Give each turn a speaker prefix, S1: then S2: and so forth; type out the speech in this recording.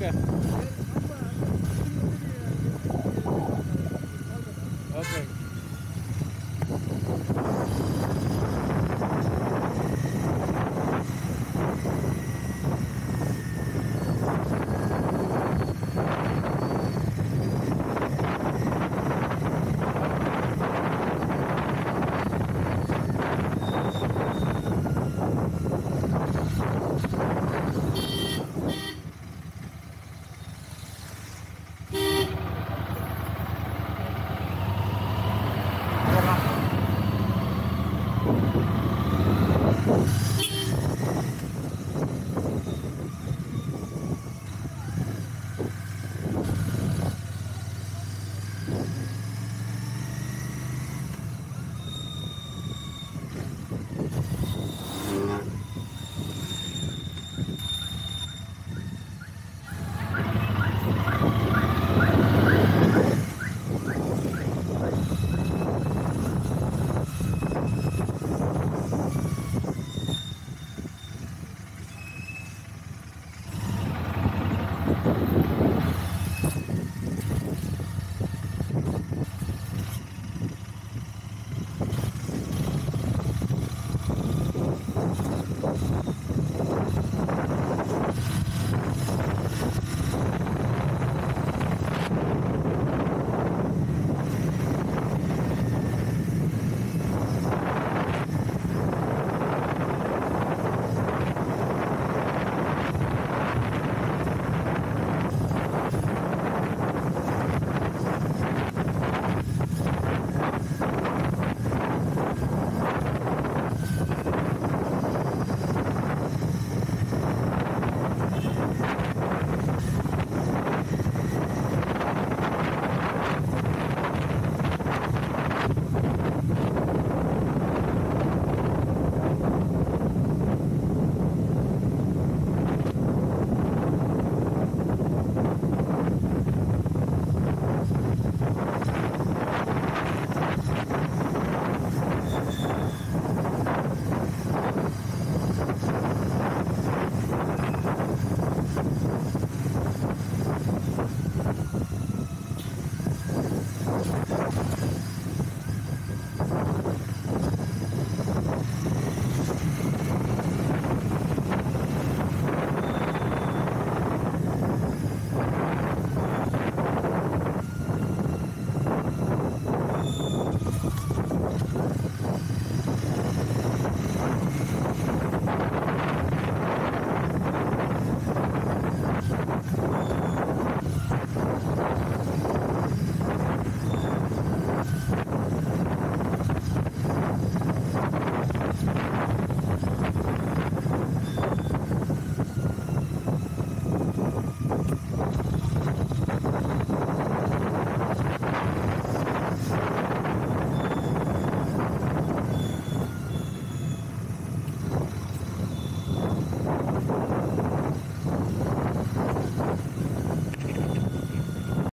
S1: Okay. Okay.